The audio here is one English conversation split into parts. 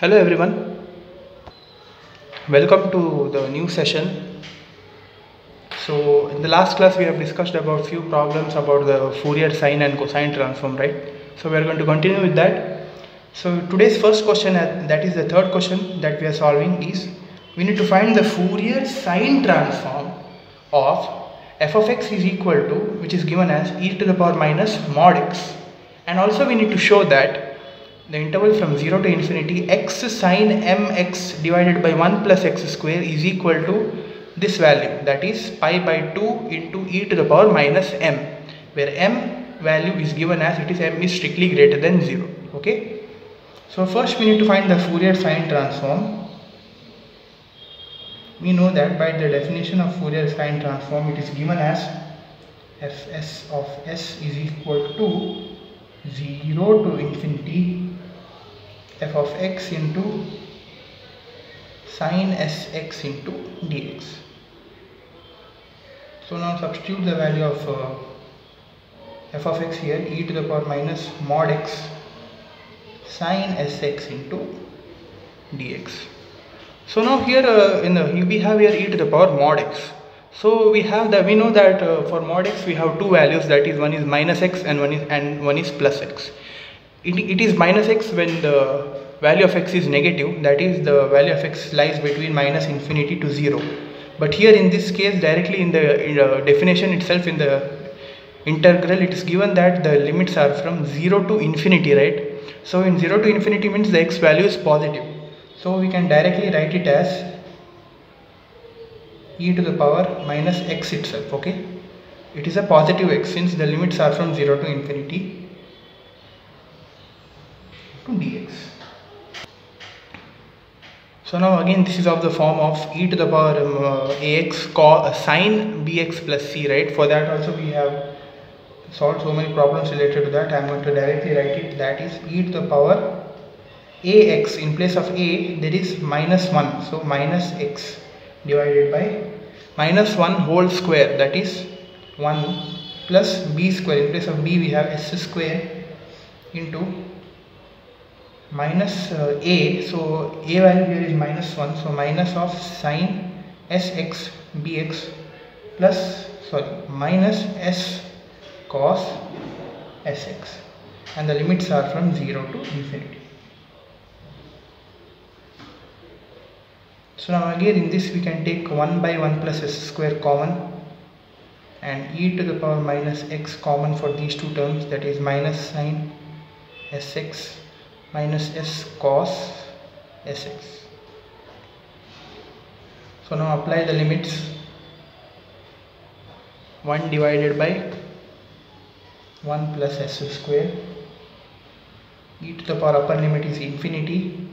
Hello everyone, welcome to the new session. So in the last class we have discussed about few problems about the Fourier sine and cosine transform, right? So we are going to continue with that. So today's first question, that is the third question that we are solving is we need to find the Fourier sine transform of f of x is equal to which is given as e to the power minus mod x and also we need to show that the interval from 0 to infinity x sine mx divided by 1 plus x square is equal to this value. That is pi by 2 into e to the power minus m where m value is given as it is m is strictly greater than 0 okay? So first we need to find the Fourier sine transform. We know that by the definition of Fourier sine transform it is given as fs of s is equal to 0 to infinity f of x into sine sx into dx. So now substitute the value of uh, f of x here e to the power minus mod x sine sx into dx. So now here uh, in the we have here e to the power mod x. So we have that we know that uh, for mod x we have two values that is one is minus x and one is and one is plus x. It, it is minus x when the value of x is negative that is the value of x lies between minus infinity to 0 but here in this case directly in the, in the definition itself in the integral it is given that the limits are from 0 to infinity right? So in 0 to infinity means the x value is positive. So we can directly write it as e to the power minus x itself okay? It is a positive x since the limits are from 0 to infinity to dx so now again this is of the form of e to the power um, uh, ax cos sine bx plus c right? For that also we have solved so many problems related to that. I am going to directly write it. That is e to the power ax. In place of a there is minus 1 so minus x divided by minus 1 whole square. That is 1 plus b square. In place of b we have s square into minus uh, a so a value here is minus 1 so minus of sine sx bx plus sorry minus s cos sx and the limits are from 0 to infinity. So now again in this we can take 1 by 1 plus s square common and e to the power minus x common for these two terms that is minus sine sx minus s cos sx so now apply the limits. 1 divided by 1 plus s square. E to the power upper limit is infinity.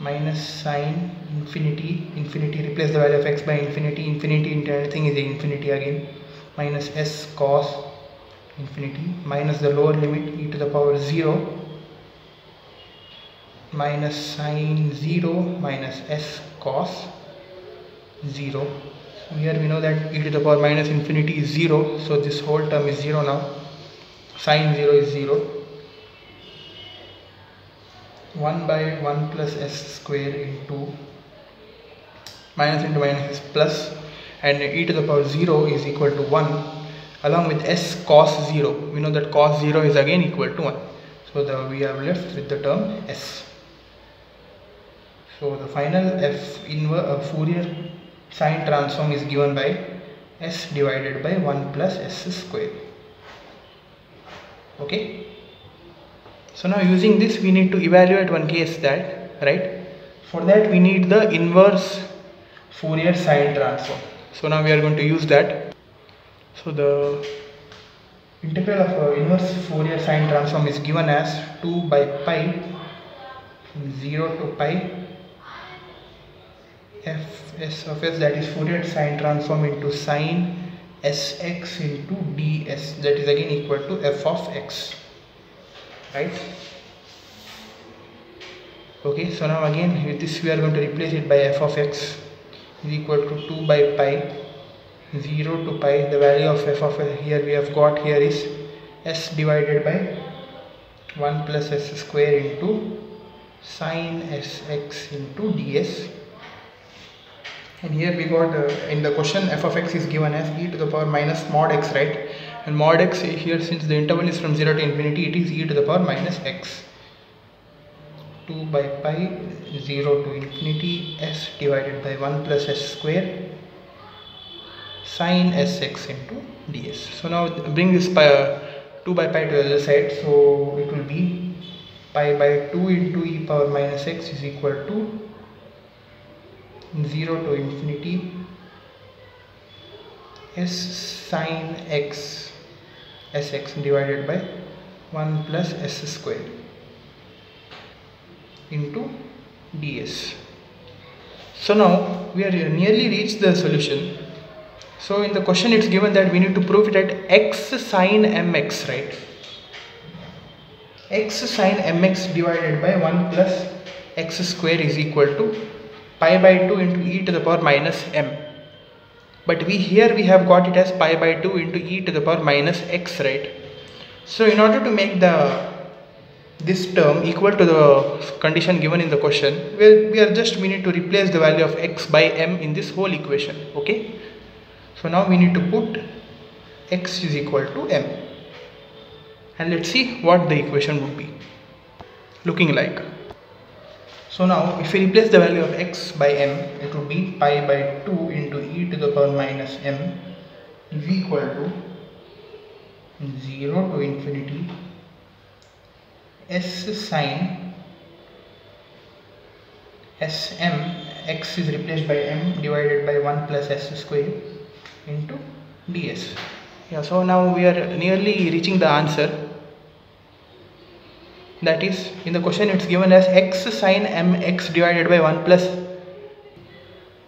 Minus sine infinity. Infinity replace the value of x by infinity. Infinity into anything is infinity again. Minus s cos infinity. Minus the lower limit e to the power 0 minus sine 0 minus s cos 0 so here we know that e to the power minus infinity is 0 so this whole term is 0 now. Sine 0 is 0 1 by 1 plus s square into minus into minus is plus and e to the power 0 is equal to 1 along with s cos 0 we know that cos 0 is again equal to 1 so the, we have left with the term s so the final f inverse uh, Fourier sine transform is given by s divided by 1 plus s square. Okay? So now using this we need to evaluate one case that right? For that we need the inverse Fourier sine transform. So now we are going to use that. So the integral of uh, inverse Fourier sine transform is given as 2 by pi from 0 to pi f s of s that is Fourier sine transform into sine sx into ds that is again equal to f of x. Right? Okay so now again with this we are going to replace it by f of x is equal to 2 by pi 0 to pi. The value of f of here we have got here is s divided by 1 plus s square into sine sx into ds and here we got uh, in the question f of x is given as e to the power minus mod x right? And mod x here since the interval is from 0 to infinity it is e to the power minus x. 2 by pi 0 to infinity s divided by 1 plus s square sine sx into ds so now bring this pi, uh, 2 by pi to the other side. So it will be pi by 2 into e power minus x is equal to 0 to infinity s sine x sx divided by 1 plus s square into ds. So now we are nearly reached the solution. So in the question it's given that we need to prove it at x sine mx right. x sine mx divided by 1 plus x square is equal to pi by 2 into e to the power minus m. But we here we have got it as pi by 2 into e to the power minus x right? So in order to make the this term equal to the condition given in the question well we are just we need to replace the value of x by m in this whole equation okay? So now we need to put x is equal to m. And let's see what the equation would be looking like so now if we replace the value of x by m, it would be pi by 2 into e to the power minus m is equal to 0 to infinity s sine sm x is replaced by m divided by 1 plus s square into ds. Yeah, so now we are nearly reaching the answer that is in the question it's given as x sine mx divided by 1 plus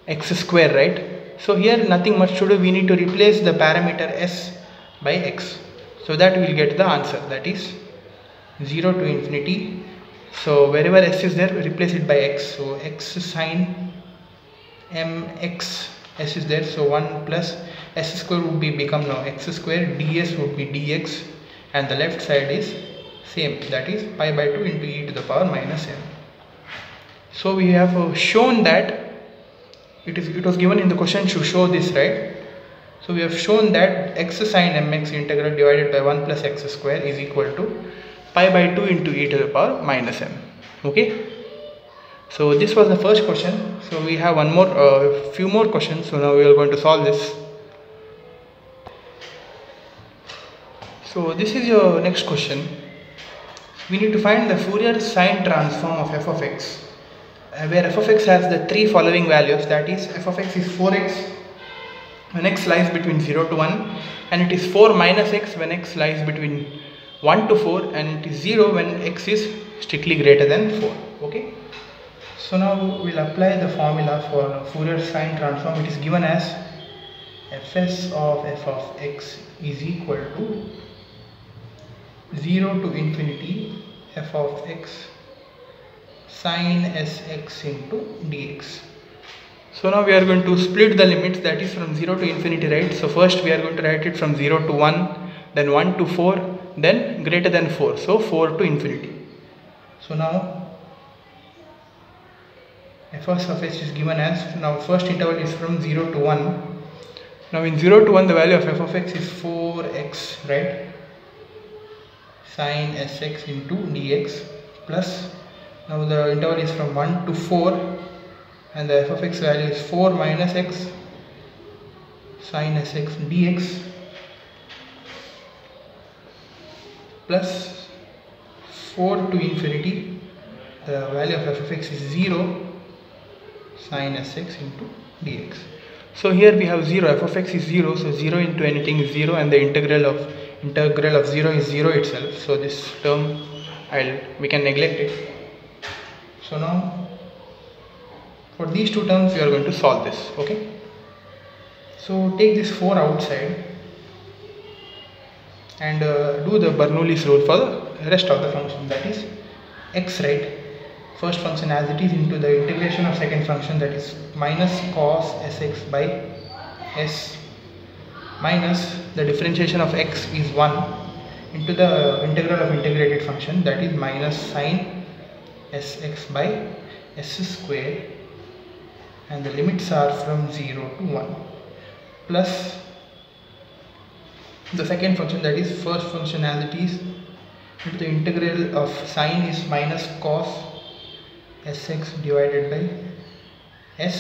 x square right? So here nothing much to do. We need to replace the parameter s by x. So that we will get the answer. That is 0 to infinity. So wherever s is there replace it by x. So x sine mx s is there. So 1 plus s square would be become now x square. Ds would be dx and the left side is same that is pi by 2 into e to the power minus m. So we have uh, shown that it is it was given in the question to show this right. So we have shown that x sine mx integral divided by 1 plus x square is equal to pi by 2 into e to the power minus m. Okay. So this was the first question. So we have one more, uh, few more questions. So now we are going to solve this. So this is your next question we need to find the Fourier sine transform of f of x uh, where f of x has the three following values. That is f of x is 4x when x lies between 0 to 1 and it is 4 minus x when x lies between 1 to 4 and it is 0 when x is strictly greater than 4 okay? So now we'll apply the formula for Fourier sine transform. It is given as fs of f of x is equal to 0 to infinity f of x sine sx into dx. So now we are going to split the limits that is from 0 to infinity right. So first we are going to write it from 0 to 1 then 1 to 4 then greater than 4 so 4 to infinity. So now f of x is given as now first interval is from 0 to 1 now in 0 to 1 the value of f of x is 4x right sine sx into dx plus now the interval is from 1 to 4 and the f of x value is 4 minus x sine sx dx plus 4 to infinity the value of f of x is 0 sine sx into dx. So here we have 0 f of x is 0 so 0 into anything is 0 and the integral of integral of 0 is 0 itself. So this term I'll we can neglect it. So now for these two terms we are going to solve this okay? So take this 4 outside and uh, do the Bernoulli's rule for the rest of the function that is x right first function as it is into the integration of second function that is minus cos sx by s minus the differentiation of x is 1 into the integral of integrated function that is minus sine sx by s square and the limits are from 0 to 1 plus the second function that is first function as it is into the integral of sine is minus cos sx divided by s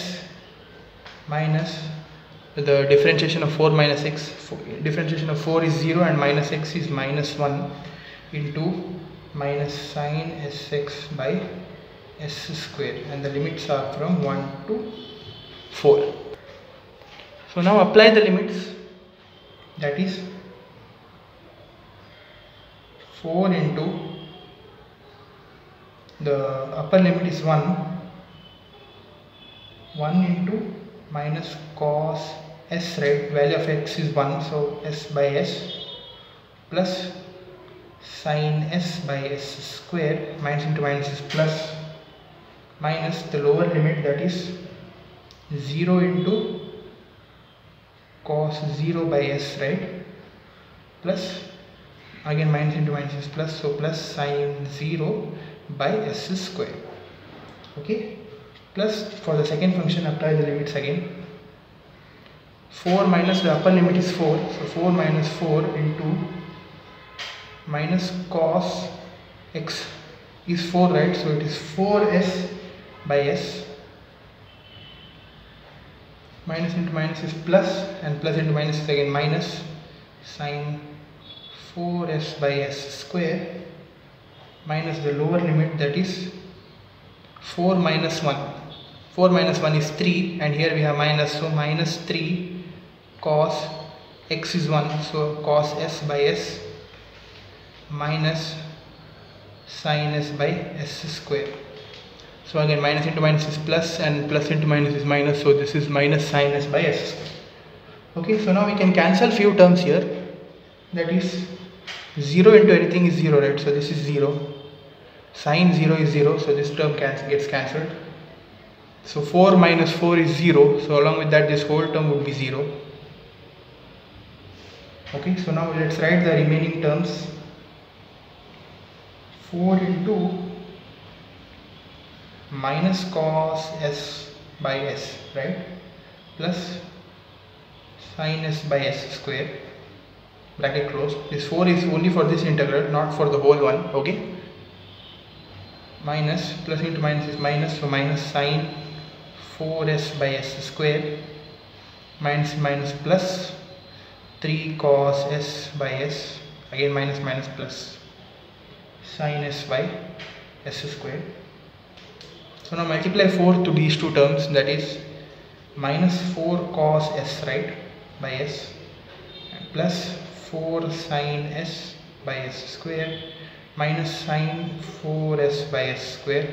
minus the differentiation of 4 minus x differentiation of 4 is 0 and minus x is minus 1 into minus sine sx by s square. And the limits are from 1 to 4 so now apply the limits. That is 4 into the upper limit is 1 1 into minus cos s right? Value of x is 1 so s by s plus sine s by s square minus into minus is plus minus the lower limit that is 0 into cos 0 by s right? Plus again minus into minus is plus so plus sine 0 by s square. Okay? Plus for the second function apply the limits again 4 minus the upper limit is 4 so 4 minus 4 into minus cos x is 4 right? So it is 4s by s minus into minus is plus and plus into minus is again minus sine 4s by s square minus the lower limit that is 4 minus 1 4 minus 1 is 3 and here we have minus so minus 3 cos x is 1 so cos s by s minus sin s by s square. So again minus into minus is plus and plus into minus is minus so this is minus sin s by s okay so now we can cancel few terms here. That is 0 into anything is 0 right? So this is 0 sine 0 is 0 so this term gets cancelled. So 4 minus 4 is 0 so along with that this whole term would be 0 okay so now let's write the remaining terms. 4 into minus cos s by s right? Plus sin s by s square bracket close this 4 is only for this integral not for the whole one okay? Minus plus into minus is minus so minus sine 4s by s square minus minus plus 3 cos s by s again minus minus plus sin s by s square so now multiply 4 to these two terms that is minus 4 cos s right by s plus 4 sin s by s square minus sin 4s by s square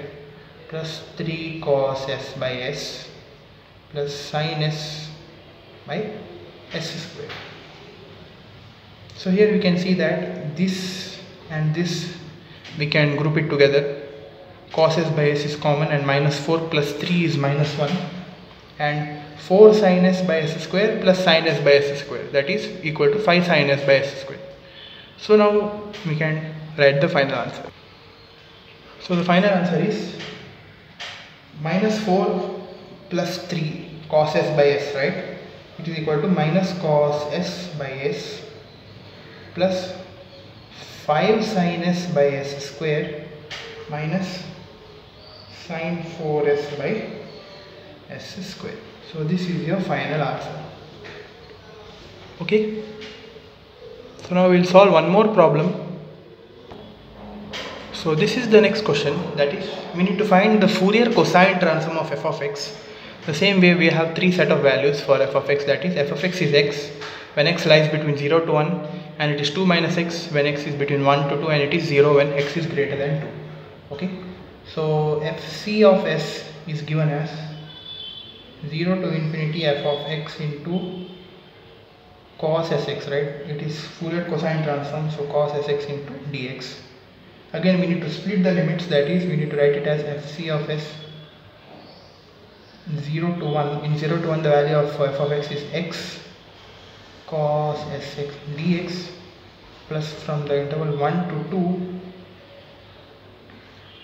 plus 3 cos s by s plus sin s by s square. So here we can see that this and this we can group it together cos s by s is common and minus 4 plus 3 is minus 1 and 4 sin s by s square plus sin s by s square that is equal to 5 sin s by s square. So now we can write the final answer. So the final answer is minus 4 plus 3 cos s by s right it is equal to minus cos s by s plus 5 sin s by s square minus sin 4s by s square. So this is your final answer. Okay. So now we will solve one more problem. So this is the next question that is we need to find the Fourier cosine transform of f of x. The same way we have three set of values for f of x that is f of x is x when x lies between 0 to 1 and it is 2 minus x when x is between 1 to 2 and it is 0 when x is greater than 2. Okay. So fc of s is given as 0 to infinity f of x into cos sx right it is Fourier cosine transform so cos sx into dx again we need to split the limits that is we need to write it as fc of s 0 to 1 in 0 to 1 the value of f of x is x cos sx dx plus from the interval 1 to 2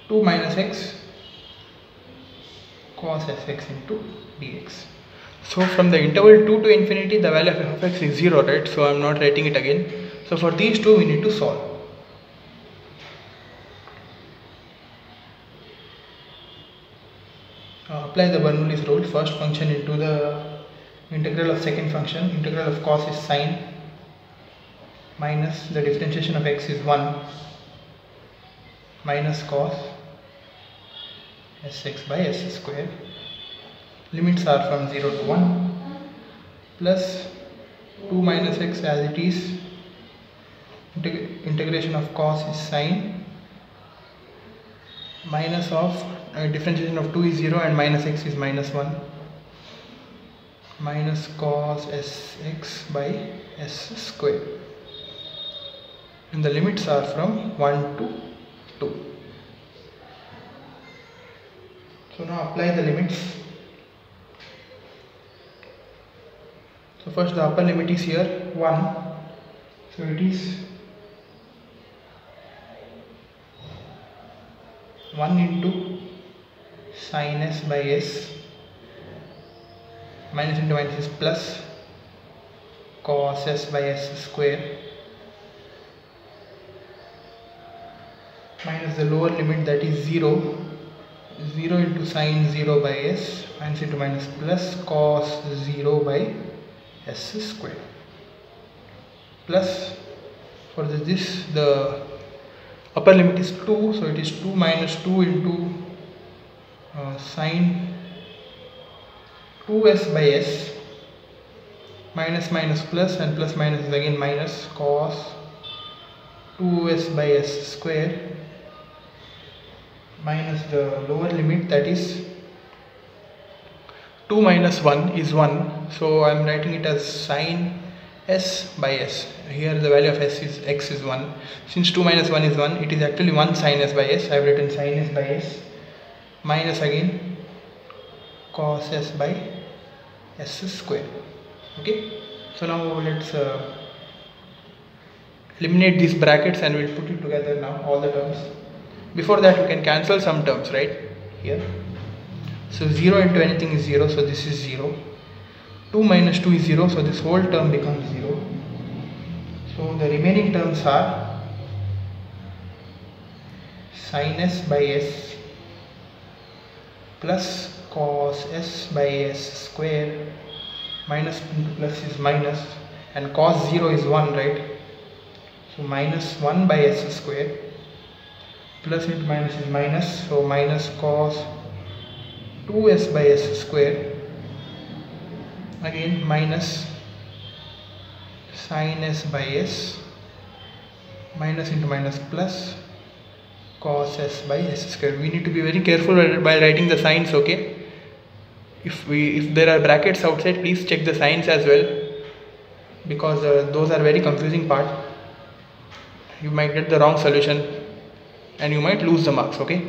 2 minus x cos sx into dx. So from the interval 2 to infinity the value of f x is 0 right so I am not writing it again. So for these two we need to solve. Uh, apply the Bernoulli's rule first function into the integral of second function integral of cos is sine minus the differentiation of x is 1 minus cos sx by s square. Limits are from 0 to 1 plus 2 minus x as it is. Integ integration of cos is sine minus of uh, differentiation of 2 is 0 and minus x is minus 1 minus cos sx by s square. And the limits are from 1 to 2 so now apply the limits. So first the upper limit is here 1 so it is 1 into sin s by s minus into minus is plus cos s by s square minus the lower limit that is 0 0 into sine 0 by s minus into minus plus cos 0 by s square. Plus for this the upper limit is 2 so it is 2 minus 2 into uh, sine 2s by s minus minus plus and plus minus is again minus cos 2s by s square minus the lower limit that is 2 minus 1 is 1 so I am writing it as sine s by s. Here the value of s is x is 1 since 2 minus 1 is 1 it is actually 1 sine s by s. I have written sine s by s minus again cos s by s square. Okay? So now let's uh, eliminate these brackets and we'll put it together now all the terms. Before that we can cancel some terms right? Here. So 0 into anything is 0 so this is 0 2 minus 2 is 0 so this whole term becomes 0 so the remaining terms are sin s by s plus cos s by s square plus is minus and cos 0 is 1 right? So minus 1 by s square plus into minus is minus. So minus cos 2s by s square again minus sin s by s minus into minus plus cos s by s square. We need to be very careful while writing the signs okay if we if there are brackets outside please check the signs as well. Because uh, those are very confusing part. You might get the wrong solution and you might lose the marks okay?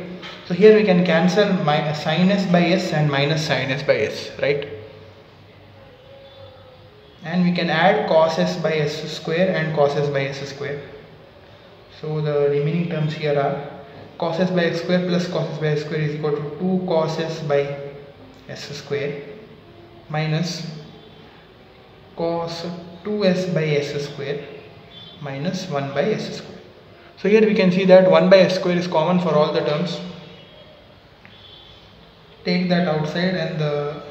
So here we can cancel my sin s by s and minus sin s by s right? And we can add cos s by s square and cos s by s square. So the remaining terms here are cos s by x square plus cos s by s square is equal to 2 cos s by s square minus cos 2s by s square minus 1 by s square. So here we can see that 1 by s square is common for all the terms. Take that outside and the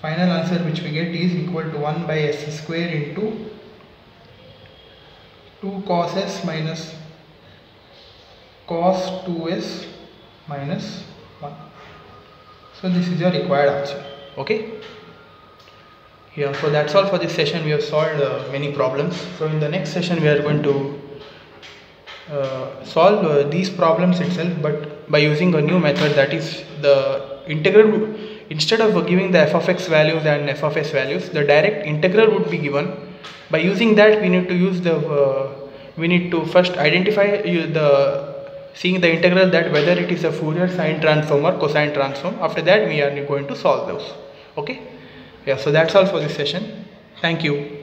final answer which we get is equal to 1 by s square into 2 cos s minus cos 2s minus 1 so this is your required answer okay? Yeah so that's all for this session. We have solved uh, many problems. So in the next session we are going to uh, solve uh, these problems itself but by using a new method that is the integral instead of giving the f of x values and f of s values the direct integral would be given. By using that we need to use the uh, we need to first identify the seeing the integral that whether it is a Fourier sine transform or cosine transform after that we are going to solve those. Okay? Yeah so that's all for this session. Thank you